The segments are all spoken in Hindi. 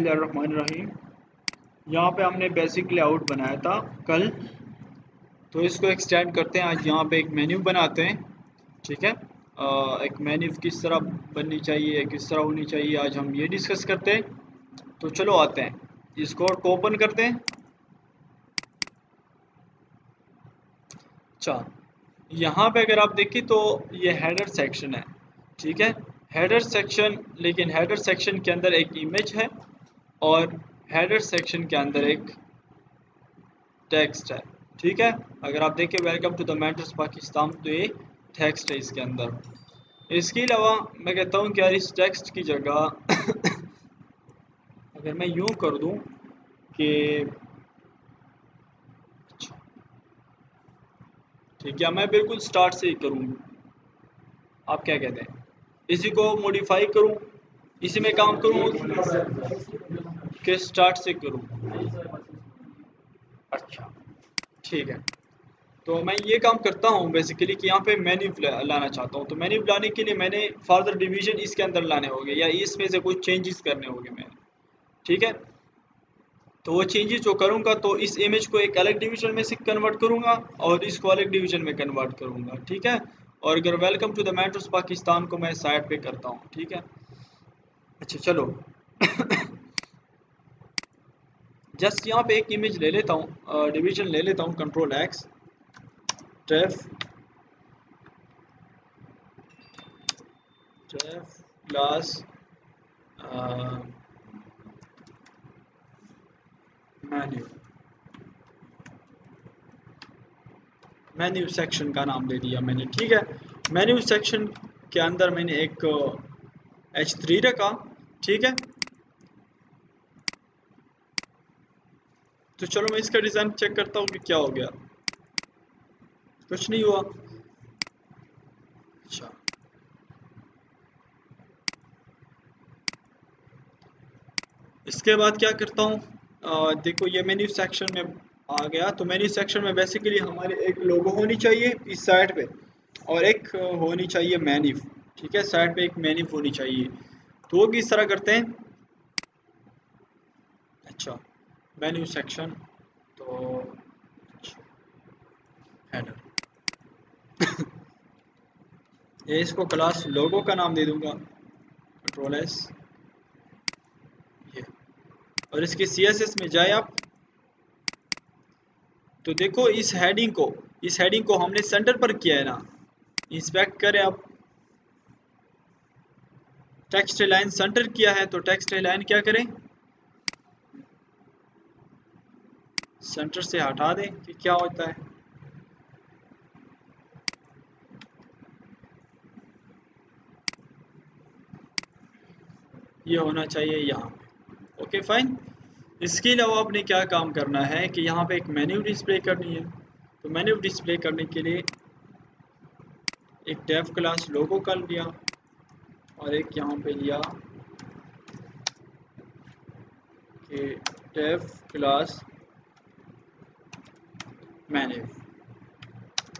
रहीम यहाँ पे हमने बेसिक लेआउट बनाया था कल। तो इसको एक्सटेंड करते हैं। आज यहाँ पे एक मेन्यू बनाते हैं। ठीक है? आ, एक मेन्यू किस तरह बननी चाहिए किस तरह होनी चाहिए आज हम ये डिस्कस करते हैं। तो चलो आते हैं। इस कोड को ओपन करते हैं। अच्छा यहाँ पे अगर आप देखें तो ये हेडर सेक्शन है। ठीक है? हेडर सेक्शन लेकिन हेडर सेक्शन के अंदर एक इमेज है। और हेडर सेक्शन के अंदर एक टेक्स्ट है। ठीक है? अगर आप देखें welcome to the matters Pakistan तो ये टेक्स्ट है इसके अंदर। इसके अलावा मैं कहता हूँ कि यार इस टेक्स्ट की जगह अगर मैं यूँ कर दूँ कि ठीक है मैं बिल्कुल स्टार्ट से ही करूँ। आप क्या कहते हैं? इसी को मॉडिफाई करूँ? इसी में काम करूँ? कि स्टार्ट से करूँ? अच्छा ठीक है। तो मैं ये काम करता हूँ बेसिकली कि यहाँ पे मेन्यू लाना चाहता हूँ। तो मेन्यू लाने के लिए मैंने फर्दर डिवीज़न इसके अंदर लाने होंगे या इसमें से कुछ चेंजेस करने होंगे मैंने। ठीक है? तो वो चेंजेस जो करूँगा तो इस इमेज को एक अलग डिवीज़न में से कन्वर्ट करूँगा और इसको अलग डिवीज़न में कन्वर्ट करूँगा। ठीक है? और अगर welcome to the metros Pakistan को मैं साइड पे करता हूँ। ठीक है? अच्छा चलो। जस्ट यहाँ पे एक इमेज ले लेता हूँ डिवीज़न ले लेता हूँ कंट्रोल एक्स ट्रेफ ट्रेफ क्लास मेन्यू मेन्यू सेक्शन का नाम दे दिया मैंने, ठीक है? मेन्यू सेक्शन के अंदर मैंने एक एच थ्री रखा। ठीक है? तो चलो मैं इसका डिज़ाइन चेक करता हूँ कि क्या हो गया। कुछ नहीं हुआ। अच्छा। इसके बाद क्या करता हूँ? देखो ये मेन्यू सेक्शन में आ गया। तो मेन्यू सेक्शन में बेसिकली हमारे एक लोगो होनी चाहिए इस साइड पे और एक होनी चाहिए मेन्यू ठीक है? साइड पे एक मेन्यू होनी चाहिए। तो वो किस तरह करते हैं? अच्छा मेन्यू सेक्शन तो हेडर ये इसको क्लास लोगो का नाम दे दूँगा. कंट्रोल एस ये. और इसके सी एस एस में जाए आप. तो देखो, इस हेडिंग को, इस हेडिंग को हमने सेंटर पर किया है ना. इंस्पेक्ट करें आप. टेक्स्ट लाइन सेंटर किया है तो टेक्स्ट लाइन क्या करें? सेंटर से हटा दें कि क्या होता है? ये होना चाहिए यहाँ ओके फाइन इसके अलावा आपने क्या काम करना है कि यहाँ पे एक मेन्यू डिस्प्ले करनी है। तो मेन्यू डिस्प्ले करने के लिए एक डेफ क्लास लोगो कर लिया। और एक यहाँ पे लिया कि डेफ क्लास मैन्यू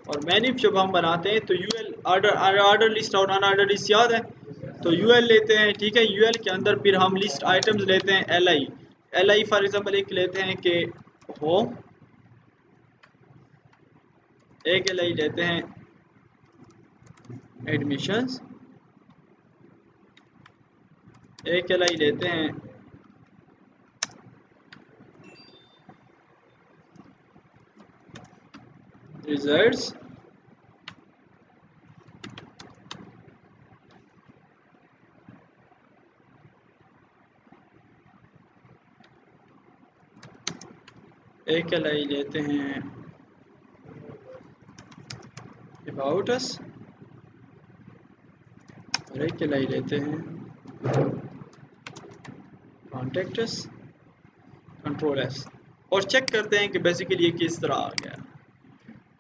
और मैन्यू जब हम बनाते हैं तो यूएल आर्डर आर्डर लिस्ट और अन आर्डर लिस्ट याद है? तो यूएल लेते हैं, ठीक है? यूएल के अंदर फिर हम लिस्ट आइटम्स लेते हैं एलआई एलआई फॉर एग्जांपल एक लेते हैं कि होम एक एलआई लेते हैं एडमिशंस एक एलआई लेते हैं। Results एक एलाई लेते हैं। अबाउट us और एक एलाई लेते हैं। Us, control s, और चेक करते हैं कि बेसिकली ये किस तरह आ गया।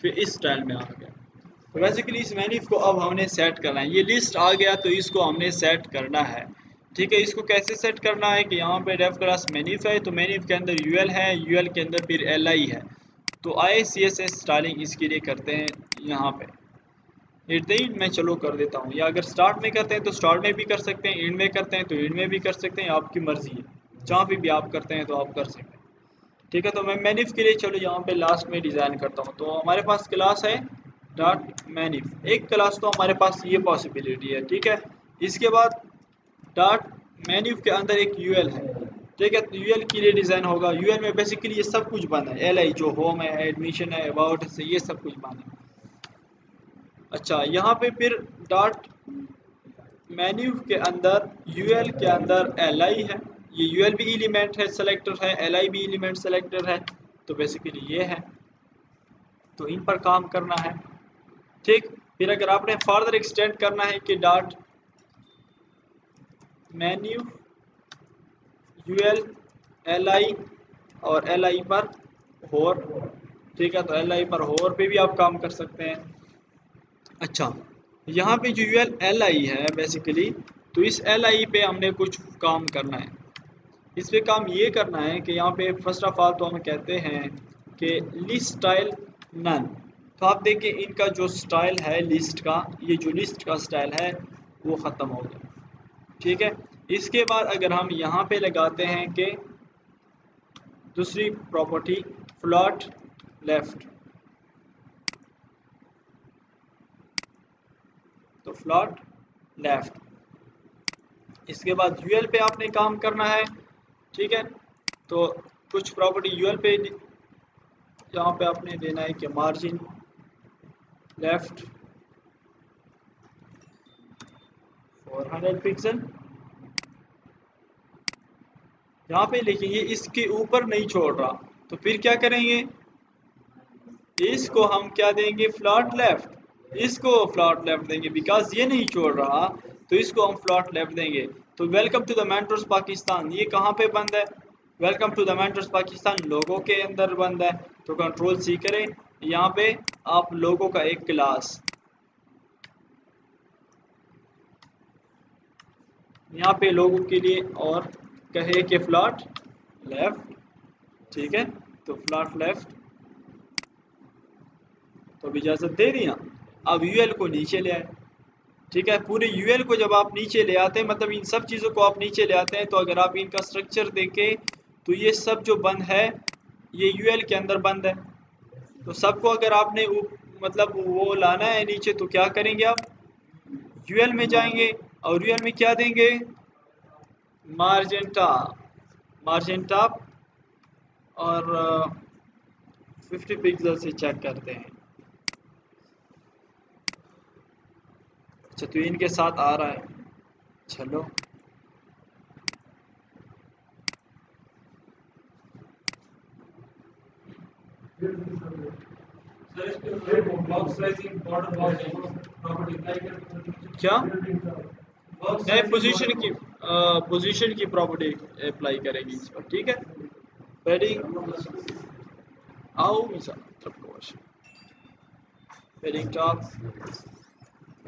फिर इस स्टाइल में आ गया। तो बेसिकली इस मेन्यू को अब हमने सेट करना है। ये लिस्ट आ गया तो इसको हमने सेट करना है। ठीक है, इसको कैसे सेट करना है कि यहाँ पे डेफ क्लास मेन्यू है तो मेन्यू के अंदर यूएल है यूएल के अंदर फिर एल आई है। तो I C S S styling इसके लिए करते हैं यहाँ पे। इट मैं चलो कर देता हूँ। या अगर स्टार्ट में करते हैं तो स्टार्ट में भी कर सकते हैं इंड में करते हैं तो इंड में भी कर सकते हैं, आपकी मर्ज़ी है। जहाँ पे भी आप करते हैं तो आप कर सकते हैं। ठीक है तो मैं मैनिफ के लिए चलो, यहाँ पे लास्ट में डिज़ाइन करता हूँ। तो हमारे पास क्लास है डॉट मैनिफ एक क्लास तो हमारे पास ये पॉसिबिलिटी है, ठीक है? इसके बाद डॉट मैनिफ के अंदर एक यूएल है। ठीक है तो यूएल के लिए डिज़ाइन होगा। यूएल में बेसिकली ये सब कुछ बंद है। एल आई जो होम है एडमिशन है अबाउट से ये सब कुछ बंद है। अच्छा यहाँ पे फिर डॉट मेन्यू के अंदर यूएल के अंदर एल आई है। ये यूएल भी एलिमेंट है सेलेक्टर है L I B element selector है तो बेसिकली ये है। तो इन पर काम करना है। ठीक, फिर अगर आपने फर्दर एक्सटेंड करना है कि dot menu U L L I और एल आई पर होर ठीक है तो एल आई पर होर पे भी आप काम कर सकते हैं। अच्छा यहाँ पे जो यू एल एल आई है बेसिकली तो इस एल आई पे हमने कुछ काम करना है। इस पर काम ये करना है कि यहाँ पे फ़र्स्ट ऑफ़ ऑल तो हम कहते हैं कि लिस्ट स्टाइल नन तो आप देखिए इनका जो स्टाइल है लिस्ट का, ये जो लिस्ट का स्टाइल है, वो ख़त्म हो गया। ठीक है? इसके बाद अगर हम यहाँ पे लगाते हैं कि दूसरी प्रॉपर्टी फ्लॉट लेफ़्ट तो फ्लॉट लेफ़्ट इसके बाद यूएल पे आपने काम करना है। ठीक है? तो कुछ प्रॉपर्टी यूएल पे यहाँ पे आपने देना है कि मार्जिन लेफ़्ट 400 पिक्सल यहाँ पे लिखिए ये इसके ऊपर नहीं छोड़ रहा। तो फिर क्या करेंगे? इसको हम क्या देंगे? फ्लॉट लेफ़्ट इसको फ्लॉट लेफ़्ट देंगे। बिकॉज़ ये नहीं छोड़ रहा तो इसको हम फ्लॉट लेफ़्ट देंगे। तो welcome to the mentors Pakistan ये कहाँ पे बंद है? Welcome to the mentors Pakistan लोगों के अंदर बंद है। तो कंट्रोल सी करें। यहाँ पे आप लोगों का एक क्लास यहाँ पे लोगों के लिए और कहे कि फ्लॉट लेफ़्ट ठीक है? तो फ्लॉट लेफ़्ट तो इजाज़त दे दिया अब यूएल को नीचे ले आए। ठीक है? पूरे यूएल को जब आप नीचे ले आते हैं मतलब इन सब चीज़ों को आप नीचे ले आते हैं तो अगर आप इनका स्ट्रक्चर देखें तो ये सब जो बंद है, ये यूएल के अंदर बंद है। तो सबको अगर आपने मतलब वो लाना है नीचे तो क्या करेंगे आप? यूएल में जाएँगे और यूएल में क्या देंगे? मार्जिन टॉप और फिफ्टी पिक्सल से चेक करते हैं। तो इनके साथ आ रहा है। चलो। क्या? नए पोजीशन की पोजीशन की प्रॉपर्टी अप्लाई करेगी इस पर, ठीक है? पेडिंग आओ पेडिंग टॉप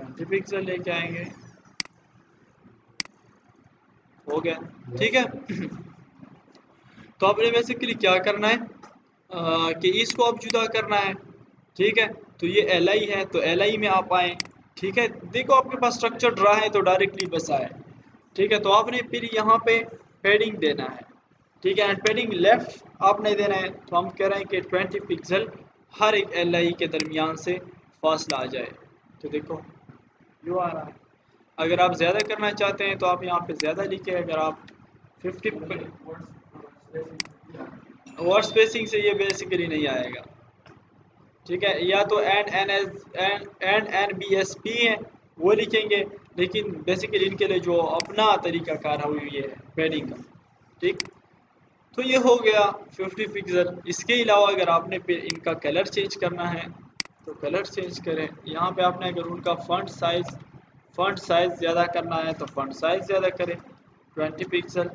ट्वेंटी पिक्सल लेके आएँगे। हो गया। ठीक है। तो आपने बेसिकली क्या करना है? आ, कि इसको अब जुदा करना है। ठीक है? तो ये एल आई है तो एल आई में आप आए। ठीक है? देखो आपके पास स्ट्रक्चर ड्रा है तो डायरेक्टली बस आए। ठीक है? तो आपने फिर यहाँ पे पेडिंग देना है। ठीक है? एंड पेडिंग लेफ़्ट आपने देना है। तो हम कह रहे हैं कि 20 पिक्सल हर एक एल आई के दरमियान से फासला आ जाए। तो देखो। जो आ रहा है। अगर आप ज़्यादा करना चाहते हैं तो आप यहाँ पे ज़्यादा लिखे अगर आप 50 वर्ड स्पेसिंग से ये बेसिकली नहीं आएगा। ठीक है? या तो and N S and N B S P है वो लिखेंगे लेकिन बेसिकली इनके लिए जो अपना तरीका कार है वो ये है पेडिंग का। ठीक? तो ये हो गया 50 पिक्सल इसके अलावा अगर आपने इनका कलर चेंज करना है तो कलर चेंज करें। यहाँ पे आपने अगर उनका फंड साइज़ फंड साइज़ ज़्यादा करना है तो फंड साइज़ ज़्यादा करें। 20 पिक्सल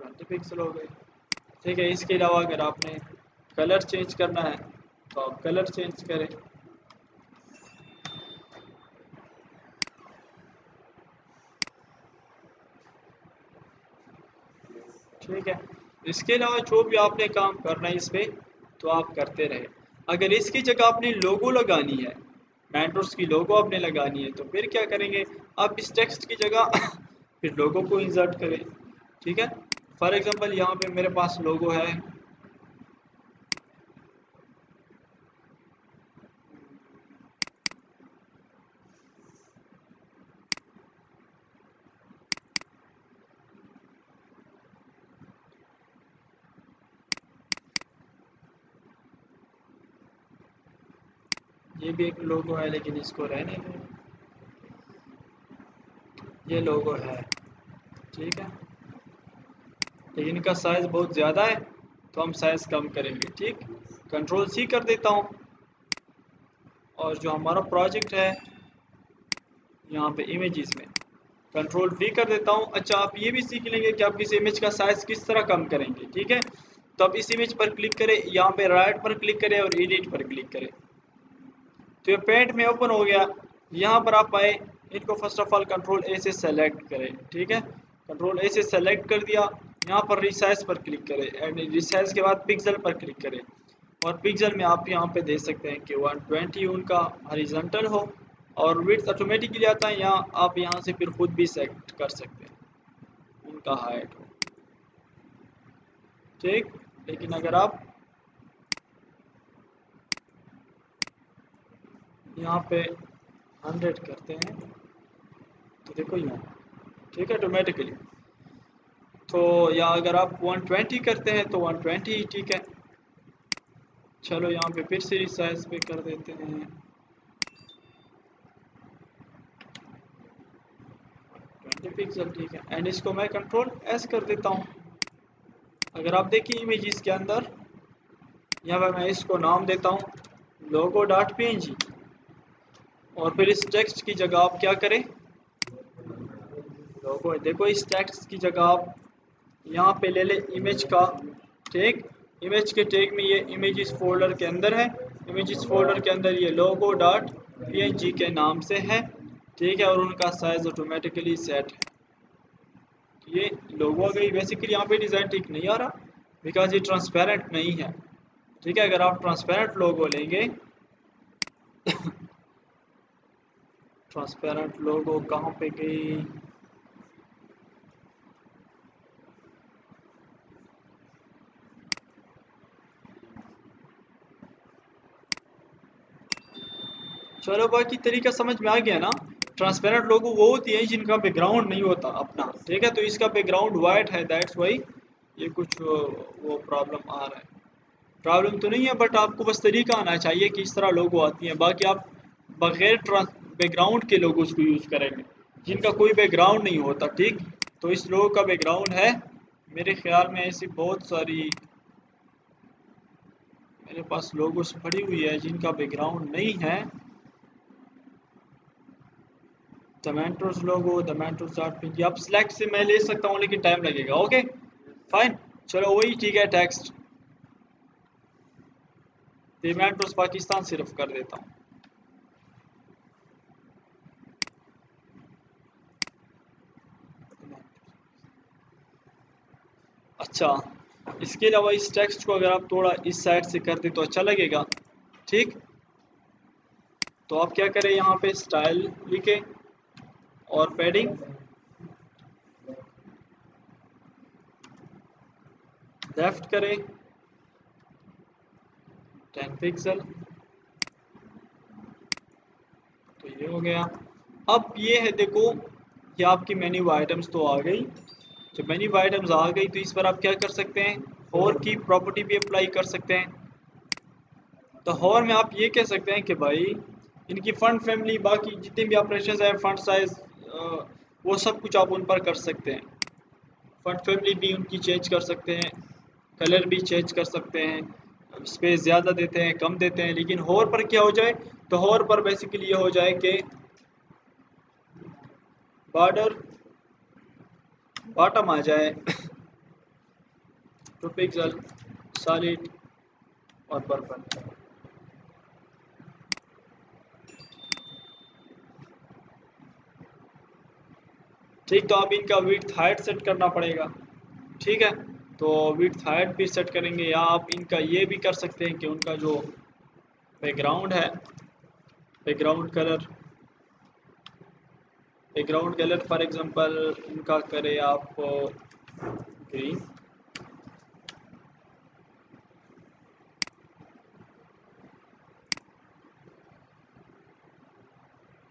20 पिक्सल हो गए। ठीक है, इसके अलावा अगर आपने कलर चेंज करना है तो आप कलर चेंज करें। ठीक है। इसके अलावा जो भी आपने काम करना है इस पर तो आप करते रहे। अगर इसकी जगह आपने लोगो लगानी है मैंटोर्स की लोगो आपने लगानी है तो फिर क्या करेंगे? आप इस टेक्स्ट की जगह फिर लोगो को इंसर्ट करें। ठीक है? फॉर एग्जांपल यहाँ पे मेरे पास लोगो है। ये भी एक लोगो है, लेकिन इसको रहने दें ये लोगो है, ठीक है? लेकिन इनका साइज़ बहुत ज़्यादा है तो हम साइज़ कम करेंगे, ठीक? कंट्रोल सी कर देता हूँ। और जो हमारा प्रोजेक्ट है, यहाँ पे इमेजेस में कंट्रोल वी कर देता हूँ। अच्छा आप ये भी सीख लेंगे कि आप किस इमेज का साइज़ किस तरह कम करेंगे, ठीक है? तो आप इस इमेज पर क्लिक करें, यहाँ पे राइट पर क्लिक करें और एडिट पर क्लिक करें। तो ये पेंट में ओपन हो गया। यहाँ पर आप आए, इनको first of all control A से सेलेक्ट करें, ठीक है? कंट्रोल ए से सेलेक्ट कर दिया, यहाँ पर रिसाइज पर क्लिक करें एंड रिसाइज के बाद पिक्सल पर क्लिक करें। और पिक्सल में आप यहाँ पे दे सकते हैं कि 120 उनका हरिजेंटल हो, और विड्थ ऑटोमेटिकली आता है यहाँ आप यहाँ से फिर खुद भी सेलेक्ट कर सकते हैं। उनका हाइट हो। ठीक? लेकिन अगर आप यहाँ पे हंड्रेड करते हैं। तो देखो यहाँ। ठीक है ऑटोमेटिकली तो या अगर आप 120 करते हैं तो 120 ही ठीक है। चलो यहाँ पे फिर से साइज़ पे कर देते हैं। पिक्सल ठीक है। एंड इसको मैं कंट्रोल एस कर देता हूँ। अगर आप देखिए इमेज के अंदर, यहाँ पर मैं इसको नाम देता हूँ। लोगो डॉट पी और फिर इस टेक्स्ट की जगह आप क्या करें? लोगो देखो इस टेक्स्ट की जगह आप यहाँ पे ले ले इमेज का टेग इमेज के टेग में ये इमेज फोल्डर के अंदर है। इमेज फोल्डर के अंदर ये लोगो डॉट पी के नाम से है। ठीक है, और उनका साइज़ ऑटोमेटिकली सेट है। ये लोगो आ गई। बेसिकली यहाँ पे डिज़ाइन ठीक नहीं आ रहा बिकॉज़ ये ट्रांसपेरेंट नहीं है। ठीक है, अगर आप ट्रांसपेरेंट लोगो लेंगे ट्रांसपेरेंट लोगो कहाँ पे गई चलो बाकी तरीका समझ में आ गया ना? ट्रांसपेरेंट लोगो वो होती है जिनका बैकग्राउंड नहीं होता अपना, ठीक है? तो इसका बैकग्राउंड वाइट है दैट्स वाई ये कुछ वो प्रॉब्लम आ रहा है। प्रॉब्लम तो नहीं है बट आपको बस तरीका आना चाहिए कि इस तरह लोगो आती हैं। बाकी आप बगैर बैकग्राउंड के लोग उसको यूज़ करेंगे। जिनका कोई बैकग्राउंड नहीं होता, ठीक? तो इस लोगों का बैकग्राउंड है। मेरे ख्याल में ऐसी बहुत सारी मेरे पास लोगोस पड़ी हुई है, जिनका बैकग्राउंड नहीं है। Tomatoes logo tomatoes dot P अब सिलेक्ट से मैं ले सकता हूँ, लेकिन टाइम लगेगा ओके फाइन चलो वही ठीक है टेक्स्ट टमाटोस पाकिस्तान सिर्फ़ कर देता हूँ। अच्छा इसके अलावा इस टेक्स्ट को अगर आप थोड़ा इस साइड से कर दे तो अच्छा लगेगा। ठीक? तो आप क्या करें, यहाँ पे स्टाइल लिखे और पैडिंग लेफ़्ट करें। टेन पिक्सल तो ये हो गया। अब ये है, देखो, ये आपकी मेन्यू आइटम्स तो आ गई। जब मेन्यू आइटम्स आ गई तो इस पर आप क्या कर सकते हैं? और की प्रॉपर्टी भी अप्लाई कर सकते हैं। तो हॉर में आप ये कह सकते हैं कि भाई, इनकी फंड फैमिली बाकी जितने भी ऑपरेशन है फंड साइज़ वो सब कुछ आप उन पर कर सकते हैं। फंड फैमिली भी उनकी चेंज कर सकते हैं। कलर भी चेंज कर सकते हैं। स्पेस ज़्यादा देते हैं, कम देते हैं। लेकिन हॉर पर क्या हो जाए? तो हॉर पर बेसिकली ये हो जाए कि बॉर्डर बॉटम आ जाए टू पिक्सल सॉलिड और पर्पल ठीक तो अब इनका विथ हाइट सेट करना पड़ेगा। ठीक है तो विथ हाइट भी सेट करेंगे, या आप इनका ये भी कर सकते हैं कि उनका जो बैकग्राउंड है background colour background colour for example इनका करें आप ग्रीन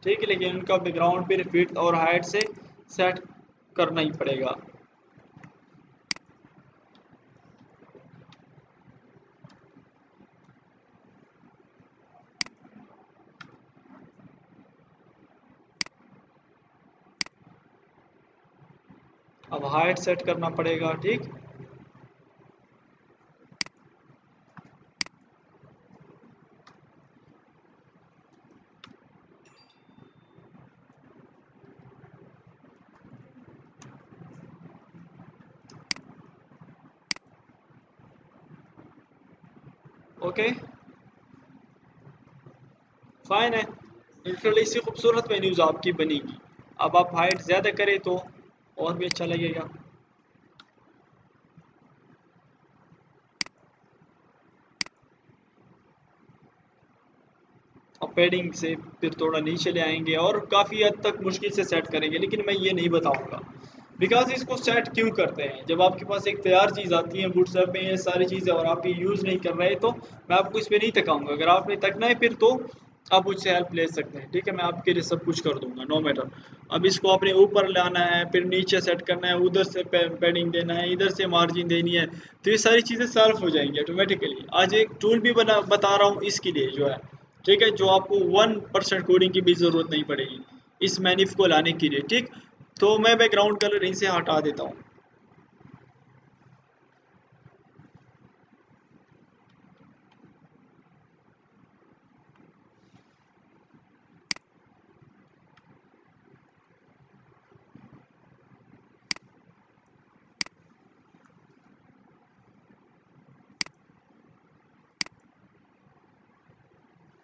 ठीक है, लेकिन उनका बैकग्राउंड फिर फिट और हाइट से सेट करना ही पड़ेगा। अब हाइट सेट करना पड़ेगा, ठीक? ओके फाइन है। लिटरली इसी खूबसूरत मेन्यूज़ आपकी बनेगी। अब आप हाइट ज़्यादा करें तो और भी अच्छा लगेगा। पेडिंग से फिर थोड़ा नीचे ले आएँगे और काफ़ी हद तक मुश्किल से सेट करेंगे, लेकिन मैं ये नहीं बताऊँगा। बिकॉज़ इसको सेट क्यों करते हैं? जब आपके पास एक तैयार चीज़ आती है व्हाट्सएप में ये सारी चीज़ें और आप ये यूज़ नहीं कर रहे तो मैं आपको इस पर नहीं तकाऊँगा। अगर आपने तकना है, फिर तो आप मुझसे हेल्प ले सकते हैं। ठीक है, मैं आपके लिए सब कुछ कर दूँगा नो मैटर अब इसको अपने ऊपर लाना है, फिर नीचे सेट करना है, उधर से पैडिंग देना है, इधर से मार्जिन देनी है तो ये सारी चीज़ें सॉल्व हो जाएँगी ऑटोमेटिकली आज एक टूल भी बना, बता रहा हूँ इसके लिए जो है, ठीक है, जो आपको वन परसेंट कोडिंग की भी ज़रूरत नहीं पड़ेगी, इस मैनिफ को लाने के लिए, ठीक? तो मैं बैकग्राउंड कलर इनसे हटा देता हूँ।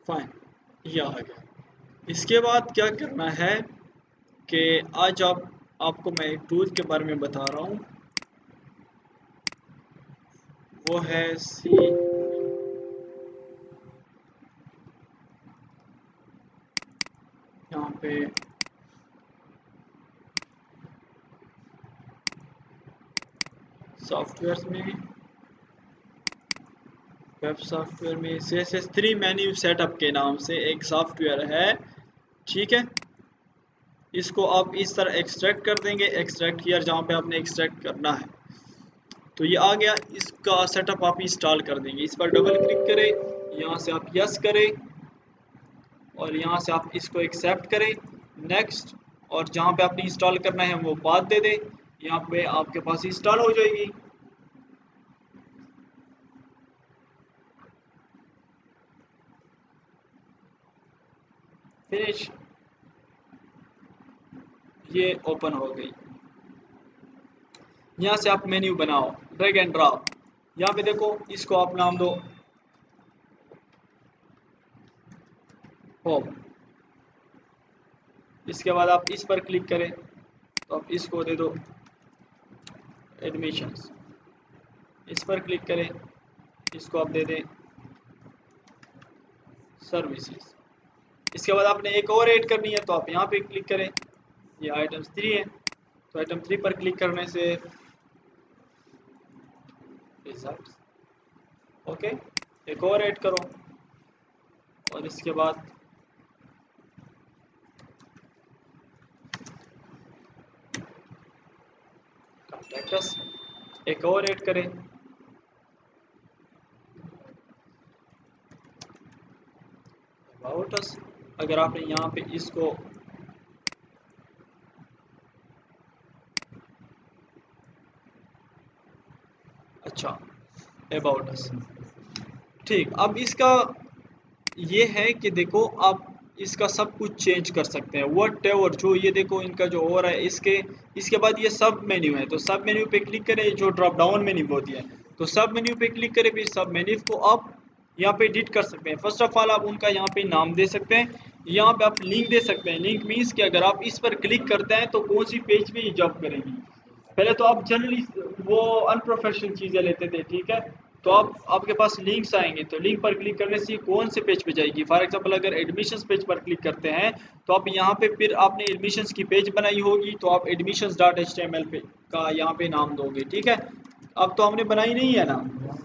फाइन ये आ गया इसके बाद क्या करना है कि आज आप, आपको मैं एक टूल के बारे में बता रहा हूँ। वो है सी यहाँ पे सॉफ्टवेयर में वेब सॉफ्टवेयर में C S S three menu setup के नाम से एक सॉफ्टवेयर है। ठीक है? इसको आप इस तरह एक्सट्रैक्ट कर देंगे। एक्सट्रैक्ट किया जहाँ पे आपने एक्सट्रैक्ट करना है। तो ये आ गया। इसका सेटअप आप इंस्टॉल कर देंगे। इस पर डबल क्लिक करें। यहाँ से आप यस करें। और यहाँ से आप इसको एक्सेप्ट करें। नेक्स्ट और जहाँ पे आपने इंस्टॉल करना है वो बात दे दें। यहाँ पे आपके पास इंस्टॉल हो जाएगी। फिनिश। ये ओपन हो गई। यहाँ से आप मेन्यू बनाओ, ड्रैग एंड ड्रॉप। यहाँ पे देखो, इसको आप नाम दो। होम। इसके बाद आप इस पर क्लिक करें तो आप इसको दे दो। एडमिशंस इस पर क्लिक करें, इसको आप दे दें। सर्विसेज़। इसके बाद आपने एक और ऐड करनी है तो आप यहाँ पे क्लिक करें। ये आइटम थ्री है। तो आइटम थ्री पर क्लिक करने से ओके एक और ऐड करो। और इसके बाद कॉन्टेक्टस एक और ऐड करें। अबाउट अस अगर आपने यहाँ पे इसको अच्छा अबाउट ठीक, अब इसका ये है कि देखो, आप इसका सब कुछ चेंज कर सकते हैं। वट एवर जो ये देखो, इनका जो रहा है, इसके इसके बाद ये सब मेन्यू है। तो सब मेन्यू पे क्लिक करें, जो ड्रॉप डाउन मेन्यू होती है। तो सब मेन्यू पे क्लिक करें, फिर सब मेन्यू को आप यहाँ पे एडिट कर सकते हैं। फ़र्स्ट ऑफ़ ऑल आप उनका यहाँ पे नाम दे सकते हैं। यहाँ पे आप लिंक दे सकते हैं। लिंक मीन्स कि अगर आप इस पर क्लिक करते हैं तो कौन सी पेज पे ये जॉब करेगी? पहले तो आप जनरली वो अनप्रोफेशनल चीज़ें लेते थे, ठीक है? तो आप, आपके पास लिंक्स आएँगे। तो लिंक पर क्लिक करने से कौन से पेज पे जाएगी? फॉर एग्जांपल अगर एडमिशंस पेज पर क्लिक करते हैं तो आप यहाँ पे फिर आपने एडमिशंस की पेज बनाई होगी। तो आप एडमिशंस डॉट एच पे का यहाँ पे नाम दोगे, ठीक है? अब तो हमने बनाई नहीं है ना,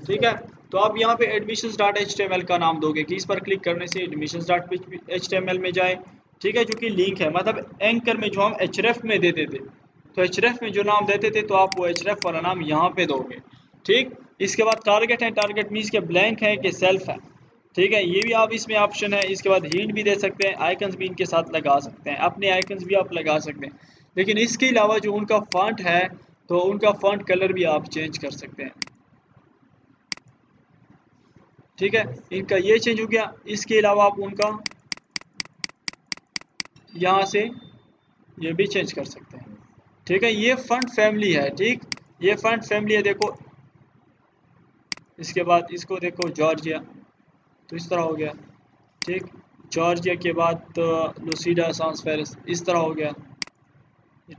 ठीक है? तो आप यहाँ पे एडमिशंस डॉट एच का नाम दोगे कि इस पर क्लिक करने से एडमिशंस डॉट एच में जाए। ठीक है, जो कि लिंक है। मतलब एंकर में जो हम एच में देते थे तो एच में जो नाम देते थे तो आप वो एच वाला नाम यहाँ पे दोगे। ठीक? इसके बाद टारगेट है टारगेट मीन्स के ब्लैंक है कि सेल्फ है। ठीक है, ये भी आप इसमें ऑप्शन है। इसके बाद हीट भी दे सकते हैं आइकन्स भी इनके साथ लगा सकते हैं। अपने आइकन्स भी आप लगा सकते हैं। लेकिन इसके अलावा जो उनका फंट है तो उनका फंट कलर भी आप चेंज कर सकते हैं। ठीक है? इनका ये चेंज हो गया। इसके अलावा आप उनका यहाँ से ये भी चेंज कर सकते हैं। ठीक है? ये फंड फैमिली है, ठीक? ये फंड फैमिली है, देखो। इसके बाद इसको देखो जॉर्जिया तो इस तरह हो गया। ठीक? जॉर्जिया के बाद लुसीडा सांसफेरस इस तरह हो गया।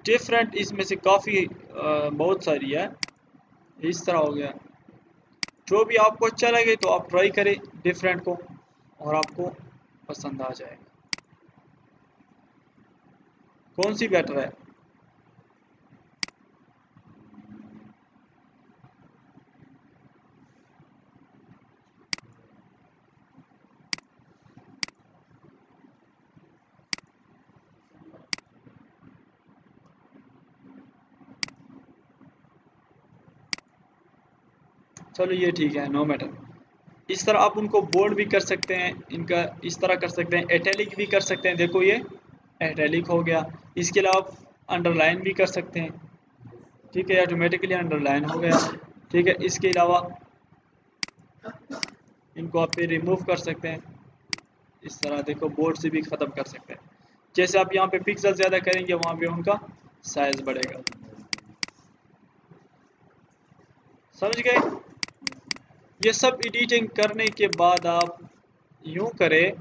डिफरेंट इसमें से काफ़ी बहुत सारी है। इस तरह हो गया। जो भी आपको अच्छा लगे तो आप ट्राई करें डिफरेंट को और आपको पसंद आ जाएगा। कौन सी बेटर है? चलो ये ठीक है नो मैटर इस तरह आप उनको बोल्ड भी कर सकते हैं, इनका इस तरह कर सकते हैं एटेलिक भी कर सकते हैं। देखो ये एटेलिक हो गया। इसके अलावा आप अंडरलाइन भी कर सकते हैं। ठीक है ऑटोमेटिकली अंडरलाइन हो गया। ठीक है, इसके अलावा इनको आप फिर रिमूव कर सकते हैं। इस तरह देखो बोर्ड से भी ख़त्म कर सकते हैं। जैसे आप यहाँ पे पिक्सल ज़्यादा करेंगे, वहाँ पे उनका साइज़ बढ़ेगा। समझ गए? ये सब एडिटिंग करने के बाद आप यूँ करें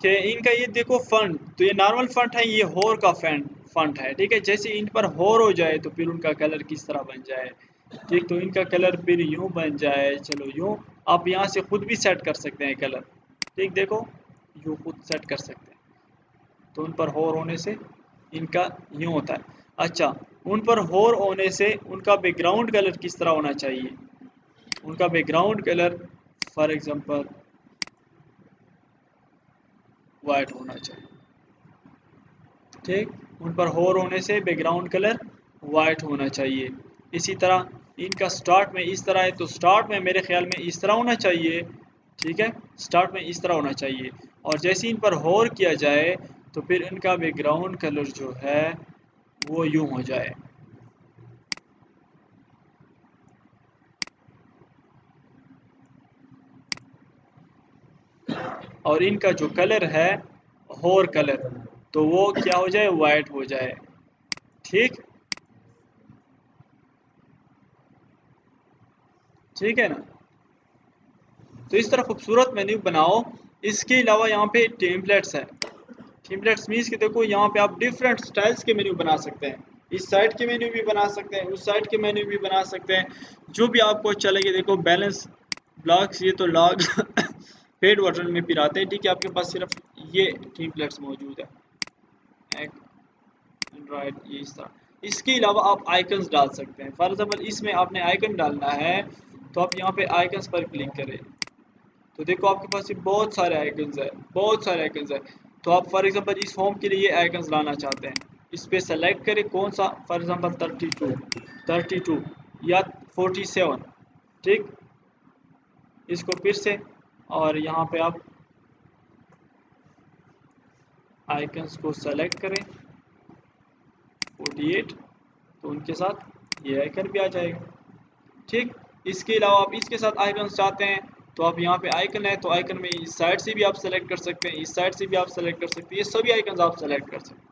कि इनका ये देखो फंड तो ये नॉर्मल फंड है, ये होर का फंड फंड है, ठीक है? जैसे इन पर होर हो जाए तो फिर उनका कलर किस तरह बन जाए? ठीक तो इनका कलर फिर यूँ बन जाए, चलो यूँ, आप यहाँ से खुद भी सेट कर सकते हैं कलर ठीक? देखो, यूँ खुद सेट कर सकते हैं। तो उन पर होर होने से इनका यूँ होता है। अच्छा उन पर होर होने से उनका बैकग्राउंड कलर किस तरह होना चाहिए? उनका background colour for example white होना चाहिए। ठीक? उन पर होर होने से बैकग्राउंड कलर वाइट होना चाहिए। इसी तरह इनका स्टार्ट में इस तरह है तो स्टार्ट में मेरे ख्याल में इस तरह होना चाहिए। ठीक है? स्टार्ट में इस तरह होना चाहिए। और जैसे इन पर होर किया जाए तो फिर इनका बैकग्राउंड कलर जो है, वो यूँ हो जाए। और इनका जो कलर है, होर कलर तो वो क्या हो जाए वाइट हो जाए। ठीक? ठीक है ना? तो इस तरह खूबसूरत मेन्यू बनाओ। इसके अलावा यहाँ पे टेम्पलेट्स है। टेम्पलेट्स मीन्स के देखो, यहाँ पे आप डिफरेंट स्टाइल्स के मेन्यू बना सकते हैं। इस साइड के मेन्यू भी बना सकते हैं, उस साइड के मेन्यू भी बना सकते हैं। जो भी आपको अच्छा लगे, देखो बैलेंस ब्लॉक्स ये तो लॉग पेड वर्जन में फिर आते हैं, ठीक है? आपके पास सिर्फ़ ये टीम्पलेट्स मौजूद है। एंड्रॉयड ये इस तरह। इसके अलावा आप आइकन्स डाल सकते हैं। फॉर एग्ज़ाम्पल इसमें आपने आइकन डालना है तो आप यहाँ पे आइकन्स पर क्लिक करें। तो देखो, आपके पास ये बहुत सारे आइकन्स है, बहुत सारे आइकन्स है। तो आप फॉर एग्ज़ाम्पल इस फॉर्म के लिए आइकन्स लाना चाहते हैं। इस पर सेलेक्ट करें, कौन सा? For example thirty two thirty two या फोर्टी सेवन ठीक? इसको फिर से और यहाँ पे आप आइकन्स को सेलेक्ट करें 48 तो उनके साथ ये आइकन भी आ जाएगा। ठीक, इसके अलावा आप इसके साथ आइकन चाहते हैं तो आप यहाँ पे आइकन है तो आइकन में इस साइड से भी आप सेलेक्ट कर सकते हैं, इस साइड से भी आप सेलेक्ट कर सकते हैं, ये सभी आइकन आप सेलेक्ट कर सकते हैं।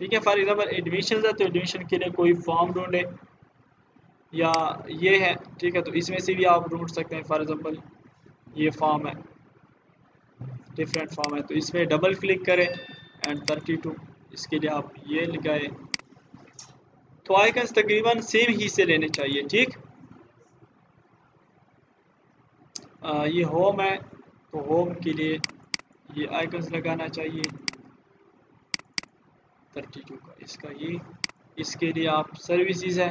ठीक है फॉर एग्ज़ाम्पल एडमिशन है तो एडमिशन के लिए कोई फॉर्म ढूंढे, या ये है, ठीक है तो इसमें से भी आप ढूंढ सकते हैं फॉर एग्ज़ाम्पल ये फॉर्म है। डिफरेंट फॉर्म है। तो इसमें डबल क्लिक करें एंड 32 इसके लिए आप ये लगाए। तो आइकन्स तकरीबन सेम ही से लेने चाहिए, ठीक? ये होम है तो होम के लिए ये आइकन्स लगाना चाहिए। थर्टी टू का इसका ये इसके लिए आप सर्विसेज़ है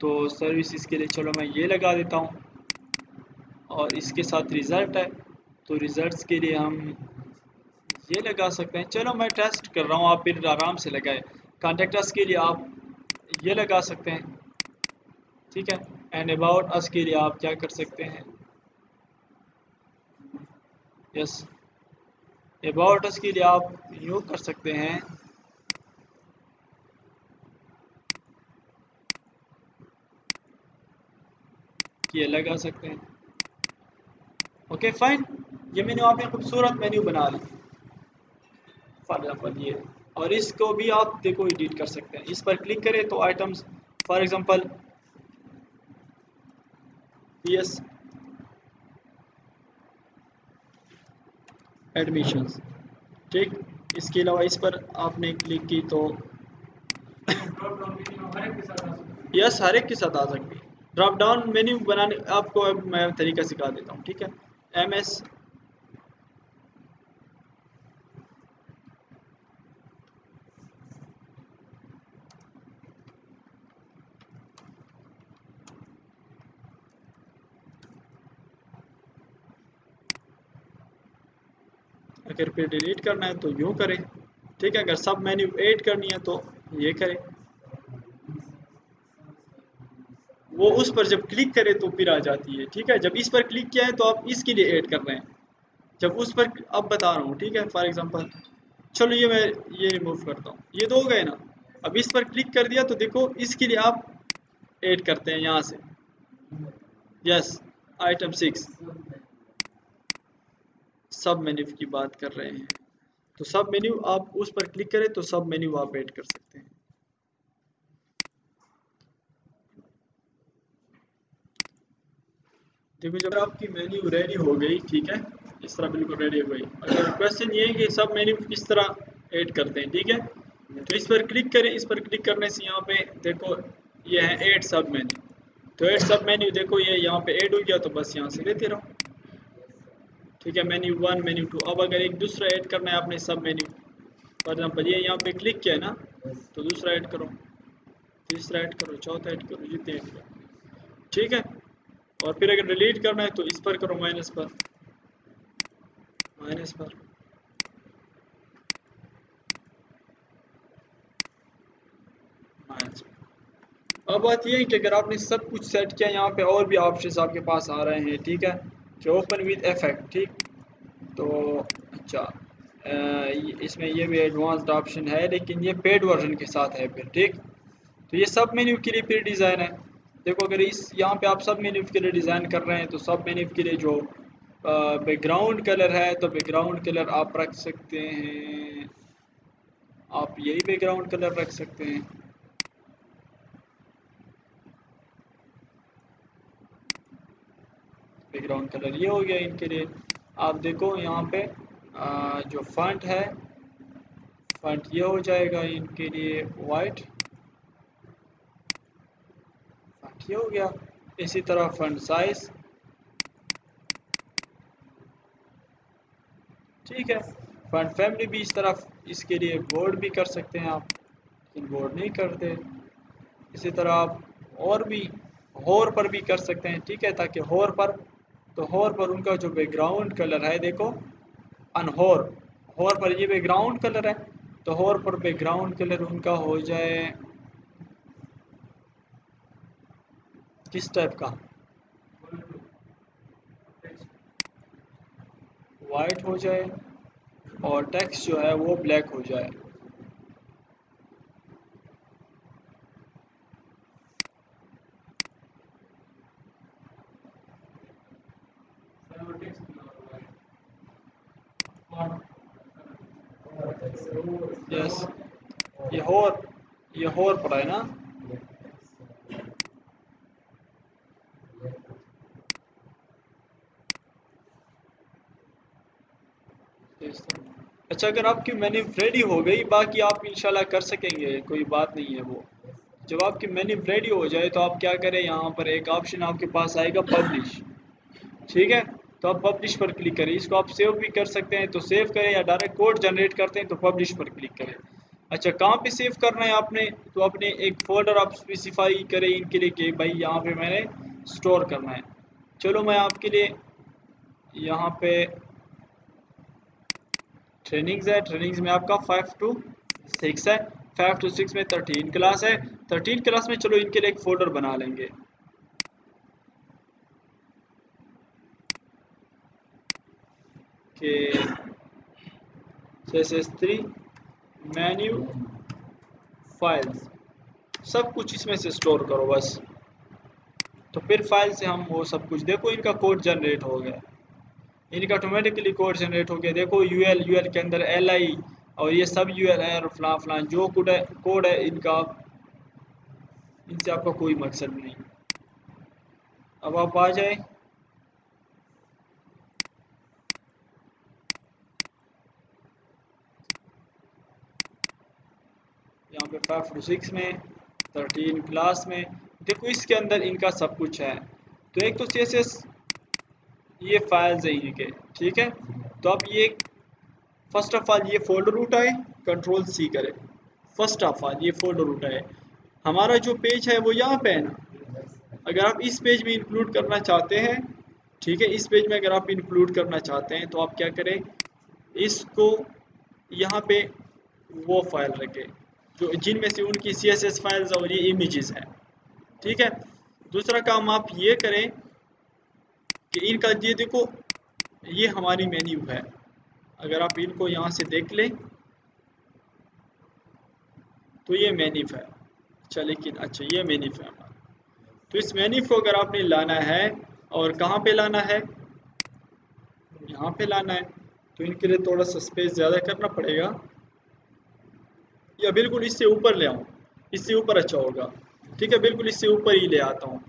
तो सर्विसेज़ के लिए चलो मैं ये लगा देता हूँ। और इसके साथ रिज़ल्ट है तो रिज़ल्ट्स के लिए हम ये लगा सकते हैं। चलो मैं टेस्ट कर रहा हूँ, आप फिर आराम से लगाए। कॉन्टेक्टस के लिए आप ये लगा सकते हैं। ठीक है? एंड अबाउट अस के लिए आप क्या कर सकते हैं? यस अबाउट अस के लिए आप यूँ कर सकते हैं। ये लगा सकते हैं। ओके फाइन ये मैंने पे खूबसूरत मेन्यू बना ली। फॉर एग्ज़ाम्पल ये। और इसको भी आप देखो एडिट कर सकते हैं। इस पर क्लिक करें तो items for example yes admissions ठीक? इसके अलावा इस पर आपने क्लिक की तो यस हर एक के साथ आ सकती है। ड्रॉप डाउन मेन्यू बनाने, आपको मैं तरीका सिखा देता हूँ, ठीक है? एम एस अगर फिर डिलीट करना है तो यूँ करें। ठीक है, अगर सब मेन्यू ऐड करनी है तो ये करें। वो उस पर जब क्लिक करें तो फिर आ जाती है, ठीक है? जब इस पर क्लिक किया है तो आप इसके लिए ऐड कर रहे हैं। जब उस पर अब बता रहा हूँ, ठीक है? फॉर एग्जांपल चलो ये मैं ये रिमूव करता हूँ। ये दो हो गए ना? अब इस पर क्लिक कर दिया तो देखो इसके लिए आप ऐड करते हैं यहाँ से। Yes item six sub menu की बात कर रहे हैं। तो सब मेन्यू आप उस पर क्लिक करें तो सब मेन्यू आप ऐड कर सकते हैं। देखो, जब आपकी मेन्यू रेडी हो गई, ठीक है? इस तरह बिल्कुल रेडी हो गई। अगर क्वेश्चन ये है कि सब मेन्यू किस तरह ऐड करते हैं, ठीक है? तो इस पर क्लिक करें, इस पर क्लिक करने से यहाँ पे देखो, ये है एड सब मेन्यू तो एड सब मेन्यू देखो, ये यहाँ पे ऐड हो गया तो बस यहाँ से लेते रहो। ठीक है मेन्यू वन मेन्यू टू अब अगर एक दूसरा ऐड करना है, आपने सब मेन्यू फॉर एग्ज़ाम्पल ये यहाँ पे क्लिक किया है ना तो दूसरा ऐड करो। तीसरा ऐड करो, चौथा ऐड करो, जितने ऐड करो। ठीक है? और फिर अगर डिलीट करना है तो इस पर करो माइनस पर। माइनस पर। अब बात ये है कि अगर आपने सब कुछ सेट किया, यहाँ पे और भी ऑप्शंस आपके पास आ रहे हैं, ठीक है? जो ओपन विद इफ़ेक्ट ठीक? तो अच्छा इसमें ये भी एडवांस्ड ऑप्शन है, लेकिन ये पेड वर्जन के साथ है फिर, ठीक? तो ये सब मेन्यू के लिए फिर डिज़ाइन है। देखो अगर इस यहाँ पे आप सब मेन्यू के लिए डिज़ाइन कर रहे हैं तो सब मेन्यू के लिए जो बैकग्राउंड कलर है तो बैकग्राउंड कलर आप रख सकते हैं। आप यही बैकग्राउंड कलर रख सकते हैं। बैकग्राउंड कलर ये हो गया इनके लिए। आप देखो यहाँ पे आ, जो फंट है फंट ये हो जाएगा इनके लिए वाइट फंट ये हो गया। इसी तरह फंट साइज़ ठीक है। फंट फैमिली भी इस तरफ़ इसके लिए बोर्ड भी कर सकते हैं आप। लेकिन बोर्ड नहीं करते। इसी तरह आप और भी होर पर भी कर सकते हैं। ठीक है, ताकि होर पर तो होर पर उनका जो बैकग्राउंड कलर है, देखो अनहोर होर पर ये बैकग्राउंड कलर है तो होर पर बैकग्राउंड कलर उनका हो जाए। किस टाइप का? वाइट हो जाए और टेक्स्ट जो है वो ब्लैक हो जाए। यस ये होर ये होर पर है ना? अच्छा अगर आपकी मेन्यू रेडी हो गई, बाकी आप इंशाल्लाह कर सकेंगे, कोई बात नहीं है वो। जब आपकी मेन्यू रेडी हो जाए तो आप क्या करें, यहाँ पर एक ऑप्शन आपके पास आएगा पब्लिश ठीक है? तो आप पब्लिश पर क्लिक करें। इसको आप सेव भी कर सकते हैं तो सेव करें या डायरेक्ट कोड जनरेट करते हैं तो पब्लिश पर क्लिक करें। अच्छा कहाँ पे सेव करना है आपने? तो अपने एक फोल्डर आप स्पेसिफाई करें इनके लिए कि भाई यहाँ पे मैंने स्टोर करना है। चलो, मैं आपके लिए यहाँ पे ट्रेनिंग्स है ट्रेनिंग्स में आपका फाइव टू सिक्स है फाइव टू सिक्स में थर्टीन क्लास है थर्टीन क्लास में चलो इनके लिए एक फोल्डर बना लेंगे। के एस थ्री मेन्यू फाइल्स सब कुछ इसमें से स्टोर करो बस। तो फिर फ़ाइल से हम वो सब कुछ देखो, इनका कोड जनरेट हो गया। इनका ऑटोमेटिकली कोड जनरेट हो गया देखो यू एल यू एल के अंदर एल आई और ये सब यू एल है और फलां फलां जो कोड है कोड है, इनका इनसे आपका कोई मकसद नहीं। अब आप आ जाए। यहाँ पे फाइव टू सिक्स में थर्टीन क्लास में, देखो इसके अंदर इनका सब कुछ है। तो एक तो सीएसएस ये फाइल्स है इनके ठीक है? तो अब ये फ़र्स्ट ऑफ़ ऑल ये फोल्डर उठाए कंट्रोल सी करें। फ़र्स्ट ऑफ़ ऑल ये फोल्डर उठाए हमारा जो पेज है वो यहाँ पे है ना? अगर आप इस पेज में इंक्लूड करना चाहते हैं, ठीक है? इस पेज में अगर आप इंक्लूड करना चाहते हैं तो आप क्या करें? इसको यहाँ पे वो फ़ाइल रखें, जो जिनमें से उनकी सी एस एस फाइल्स और ये इमेजेस हैं। ठीक है? दूसरा काम आप ये करें कि इनका ये देखो, ये हमारी मेन्यू है। अगर आप इनको यहाँ से देख लें तो ये मेन्यू है। अच्छा लेकिन अच्छा ये मेन्यू है हमारा। तो इस मेन्यू को अगर आपने लाना है, और कहाँ पे लाना है? यहाँ पे लाना है। तो इनके लिए थोड़ा सा स्पेस ज़्यादा करना पड़ेगा। या बिल्कुल इससे ऊपर ले आऊँ। इससे ऊपर अच्छा होगा। ठीक है, बिल्कुल इससे ऊपर ही ले आता हूँ।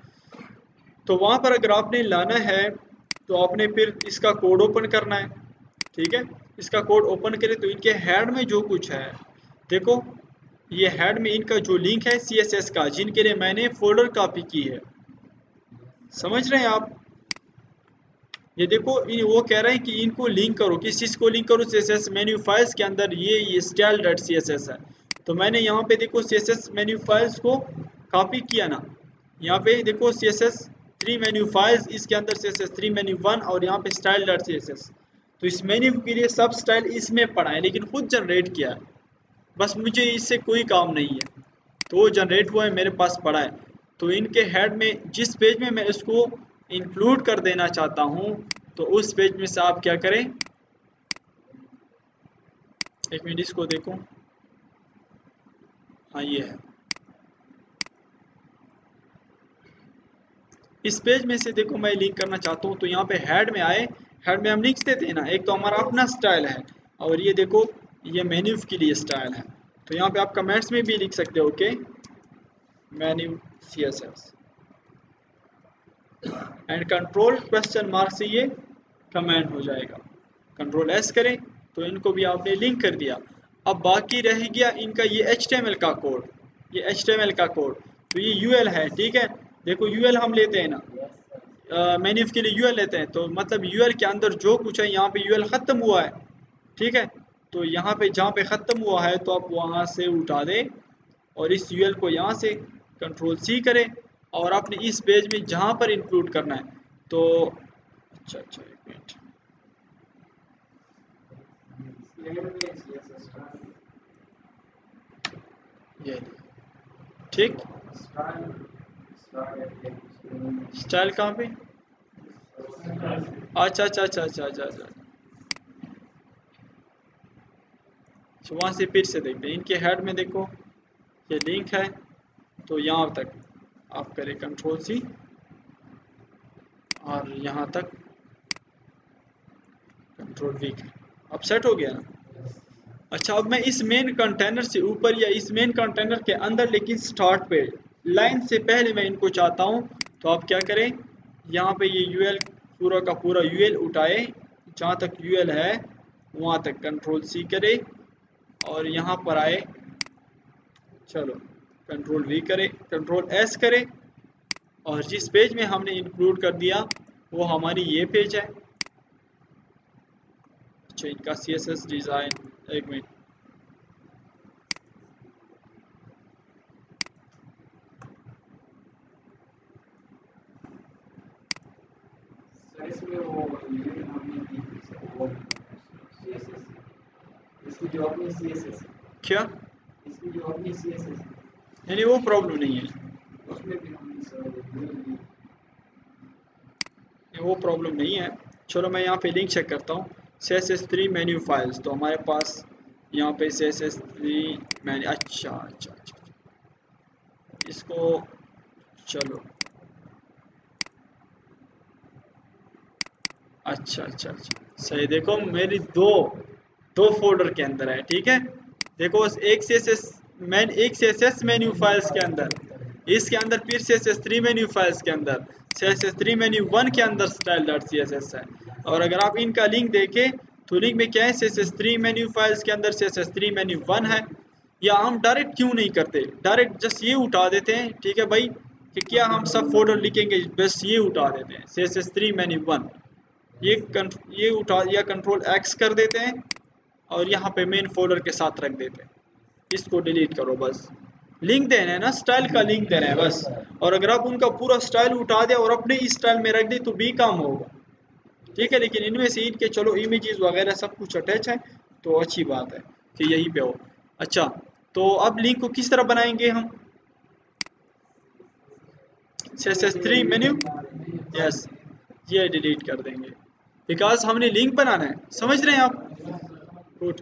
तो वहाँ पर अगर आपने लाना है तो आपने फिर इसका कोड ओपन करना है। ठीक है? इसका कोड ओपन करें तो इनके हेड में जो कुछ है, देखो, ये हेड में इनका जो लिंक है सी एस एस का, जिनके लिए मैंने फोल्डर कॉपी की है। समझ रहे हैं आप? ये देखो, इन वो कह रहे हैं कि इनको लिंक करो। किस चीज़ को लिंक करो? C S S menu files के अंदर ये ये स्टाइल डॉट सी है। तो मैंने यहाँ पे देखो सी एस मेन्यू फाइल्स को कॉपी किया ना। यहाँ पे देखो C S S three menu files इसके अंदर C S three menu one और यहाँ पे स्टाइल डॉट सी तो इस मेन्यू के लिए सब स्टाइल इसमें पड़ा है, लेकिन खुद जनरेट किया है। बस मुझे इससे कोई काम नहीं है। तो वो जनरेट हुआ है, मेरे पास पड़ा है। तो इनके हेड में, जिस पेज में मैं इसको इंक्लूड कर देना चाहता हूँ तो उस पेज में से आप क्या करें? एक मिनट इसको देखो। हाँ ये है। इस पेज में से देखो मैं लिंक करना चाहता हूँ तो यहाँ पे हेड में आए। हेड में हम लिख देते हैं ना, एक तो हमारा अपना स्टाइल है, और ये देखो, ये मेन्यू के लिए स्टाइल है। तो यहाँ पे आप कमेंट्स में भी लिख सकते हो okay menu C S S and control question mark से ये कमेंट हो जाएगा। कंट्रोल एस करें तो इनको भी आपने लिंक कर दिया। अब बाकी रह गया इनका ये एच का कोड ये एच का कोड तो ये यूएल है, ठीक है? देखो यूएल हम लेते हैं ना। मैन्यू के लिए यूएल लेते हैं तो मतलब यूएल के अंदर जो कुछ है, यहाँ पे यूएल ख़त्म हुआ है, ठीक है? तो यहाँ पे जहाँ पे ख़त्म हुआ है तो आप वहाँ से उठा दें और इस यूएल को यहाँ से कंट्रोल सी करें और आपने इस पेज में जहाँ पर इंक्लूड करना है तो अच्छा अच्छा एक मिनट ठीक? स्टाइल कहाँ पे? अच्छा अच्छा अच्छा अच्छा अच्छा अच्छा। तो वहाँ से फिर से देखते हैं। इनके हेड में देखो, ये लिंक है तो यहाँ तक आप करें कंट्रोल सी और यहाँ तक कंट्रोल वी अब सेट हो गया ना? अच्छा अब मैं इस मेन कंटेनर से ऊपर या इस मेन कंटेनर के अंदर लेकिन स्टार्ट पे लाइन से पहले मैं इनको चाहता हूँ तो आप क्या करें? यहाँ पे ये यूएल पूरा का पूरा यूएल उठाए। जहाँ तक यूएल है, वहाँ तक कंट्रोल सी करे और यहाँ पर आए। चलो कंट्रोल वी करे कंट्रोल एस करे। और जिस पेज में हमने इंक्लूड कर दिया, वो हमारी ये पेज है। अच्छा इनका सी एस एस डिज़ाइन एक मिनट क्या? नहीं वो प्रॉब्लम नहीं है। वो प्रॉब्लम नहीं है। चलो मैं यहाँ पे लिंक चेक करता हूँ। C S S three menu files तो हमारे पास यहाँ पे C S S three menu अच्छा अच्छा अच्छा। इसको चलो। अच्छा अच्छा अच्छा। सही, देखो, मेरी दो दो फोल्डर के अंदर है, ठीक है? देखो एक सी एस मैन एक सी एस मेन्यू फाइल्स के अंदर, इसके अंदर फिर C S three menu files के अंदर C S three menu one के अंदर style dot C S S है। और अगर आप इनका लिंक देखें तो लिंक में क्या है? C S three menu files के अंदर C S three menu one है। या हम डायरेक्ट क्यों नहीं करते? डायरेक्ट जस्ट ये उठा देते हैं, ठीक है भाई? कि क्या हम सब फोल्डर लिखेंगे, बस ये उठा देते हैं। C S three menu one ये ये उठा, या कंट्रोल एक्स कर देते हैं और यहाँ पे मेन फोल्डर के साथ रख देते हैं। इसको डिलीट करो बस। लिंक देना है ना? स्टाइल का लिंक देना है बस। और अगर आप उनका पूरा स्टाइल उठा दे और अपने स्टाइल में रख दे तो भी काम होगा। ठीक है? लेकिन इनमें से इनके, चलो इमेजेस वगैरह सब कुछ अटैच है तो अच्छी बात है कि यहीं पे हो। अच्छा तो अब लिंक को किस तरह बनाएँगे हम? थ्री मेन्यू यस ये डिलीट कर देंगे। बिकॉज़ हमने लिंक बनाना है। समझ रहे हैं आप? गुड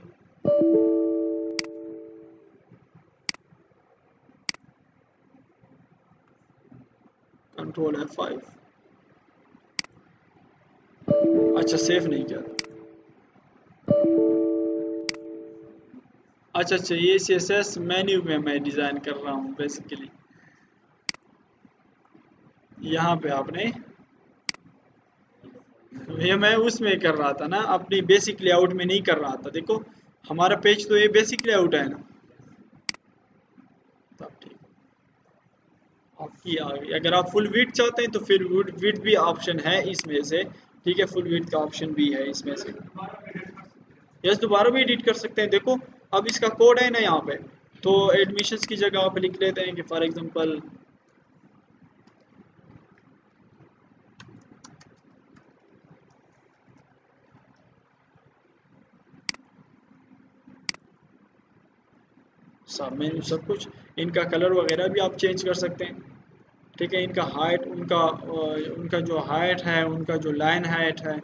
कंट्रोल है फाइव अच्छा सेव नहीं किया अच्छा अच्छा ये सी एस एस मेन्यू में मैं डिज़ाइन कर रहा हूँ बेसिकली यहाँ पे आपने ये मैं उसमें कर रहा था ना, अपनी बेसिक लेआउट में नहीं कर रहा था। देखो, हमारा पेज तो ये बेसिक लेआउट है ना। तब ठीक। आपकी आ गई अगर आप फुल वीट चाहते हैं तो फिर वीट भी ऑप्शन है इसमें से। ठीक है फुल वीट का ऑप्शन भी है इसमें से। यस दोबारा भी एडिट कर सकते हैं। देखो, अब इसका कोड है ना यहाँ पे। तो एडमिशंस की जगह आप लिख लेते हैं कि फॉर एग्जांपल सब मेन्यू सब कुछ, इनका कलर वगैरह भी आप चेंज कर सकते हैं। ठीक है, इनका हाइट उनका उनका जो हाइट है, उनका जो लाइन हाइट है,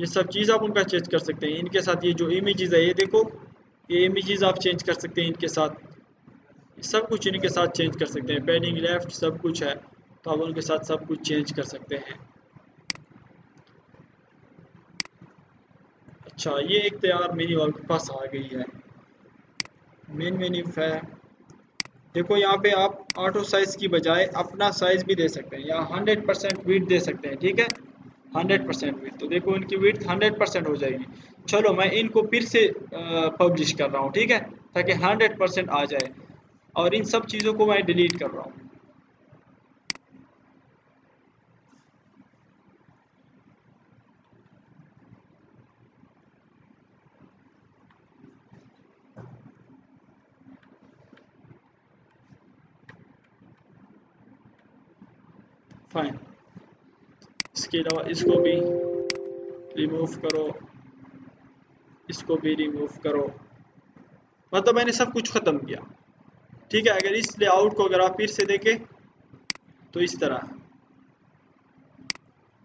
ये सब चीज़ आप उनका चेंज कर सकते हैं। इनके साथ ये जो इमेजेस है, ये देखो, ये इमेजेस आप चेंज कर सकते हैं इनके साथ। सब कुछ इनके साथ चेंज कर सकते हैं। पेडिंग लेफ़्ट सब कुछ है तो आप उनके साथ सब कुछ चेंज कर सकते हैं। अच्छा ये एक तैयार मेरी आपके पास आ गई है। मेन मेन्यू है। देखो यहाँ पे आप ऑटो साइज़ की बजाय अपना साइज़ भी दे सकते हैं या 100 परसेंट वीट दे सकते हैं, ठीक है? 100 परसेंट वीट तो देखो इनकी वीट 100 परसेंट हो जाएगी। चलो मैं इनको फिर से पब्लिश कर रहा हूँ, ठीक है? ताकि 100 परसेंट आ जाए। और इन सब चीज़ों को मैं डिलीट कर रहा हूँ। फाइन इसके अलावा इसको भी रिमूव करो। इसको भी रिमूव करो। मतलब मैंने सब कुछ ख़त्म किया। ठीक है, अगर इस लेआउट को अगर आप फिर से देखें तो इस तरह।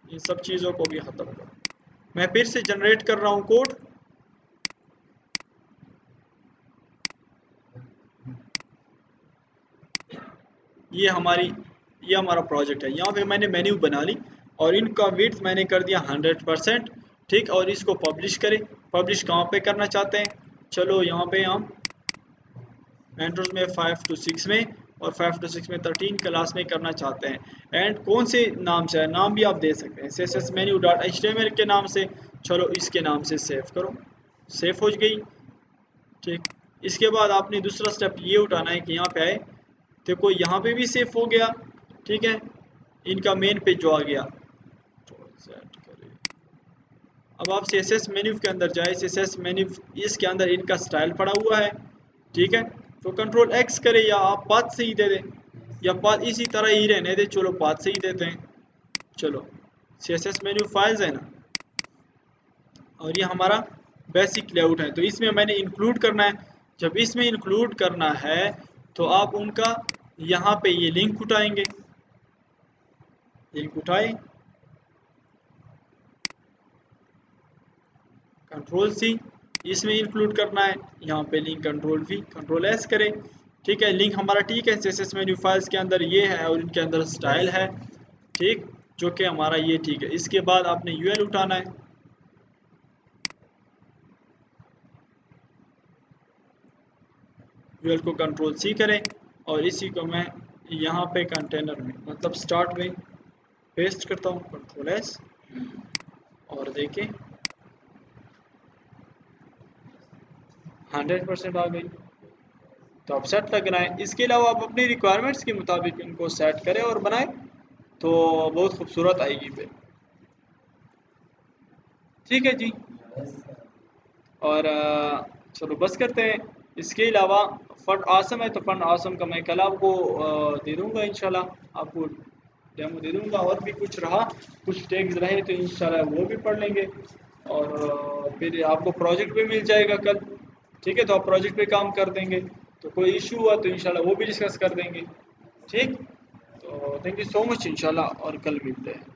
इन सब चीज़ों को भी ख़त्म करो। मैं फिर से जनरेट कर रहा हूँ कोड ये हमारी ये हमारा प्रोजेक्ट है। यहाँ पे मैंने मेन्यू बना ली और इनका विथ मैंने कर दिया हंड्रेड परसेंट ठीक? और इसको पब्लिश करें। पब्लिश कहाँ पे करना चाहते हैं? चलो यहाँ पे हम एंट्रोज में फाइव टू सिक्स में और फाइव टू सिक्स में थर्टीन क्लास में करना चाहते हैं। एंड कौन से नाम से है? नाम भी आप दे सकते हैं। C S menu dot H के नाम से। चलो इसके नाम से सेव करो। सेव हो गई, ठीक? इसके बाद आपने दूसरा स्टेप ये उठाना है कि यहाँ पे आए। देखो यहाँ पे भी सेफ़ हो गया। ठीक है? इनका मेन पेज जो आ गया। अब आप सी एस एस मेन्यू के अंदर जाए। सी एस एस मेन्यू इसके अंदर इनका स्टाइल पड़ा हुआ है। ठीक है? तो कंट्रोल एक्स करें या आप पाथ से ही दे दें। या पाथ इसी तरह ही रहने दें। चलो पाथ से ही देते हैं। चलो। C S S menu files है ना? और ये हमारा बेसिक लेआउट है। तो इसमें मैंने इंक्लूड करना है। जब इसमें इंक्लूड करना है तो आप उनका यहाँ पे ये लिंक उठाएँगे। लिंक उठाए कंट्रोल सी इसमें इंक्लूड करना है। यहाँ पे link control V control S करें। ठीक है लिंक हमारा ठीक है। एस मेन्यू फाइल्स के अंदर ये है और इनके अंदर स्टाइल है। ठीक, जो कि हमारा ये ठीक है। इसके बाद आपने यूएल उठाना है। यूएल को कंट्रोल सी करें और इसी को मैं यहाँ पे कंटेनर में मतलब स्टार्ट में पेस्ट करता हूँ कंट्रोल एस और देखें हंड्रेड परसेंट आ गई। तो आप सेट रहा है इसके अलावा आप अपनी रिक्वायरमेंट्स के मुताबिक इनको सेट करें और बनाएँ तो बहुत खूबसूरत आएगी फिर। ठीक है जी? और चलो बस करते हैं। इसके अलावा, फंड आसम है तो फंड आसम का मैं कल आपको दे दूँगा, इंशाल्लाह। आपको डेमो दे दूँगा। और भी कुछ रहा, कुछ टेक्स रहे तो इन वो भी पढ़ लेंगे। और फिर आपको प्रोजेक्ट भी मिल जाएगा कल। ठीक है तो आप प्रोजेक्ट पे काम कर देंगे। तो कोई इशू हुआ तो इंशाल्लाह वो भी डिस्कस कर देंगे। ठीक? तो थैंक यू सो मच इंशाल्लाह। और कल मिलते हैं।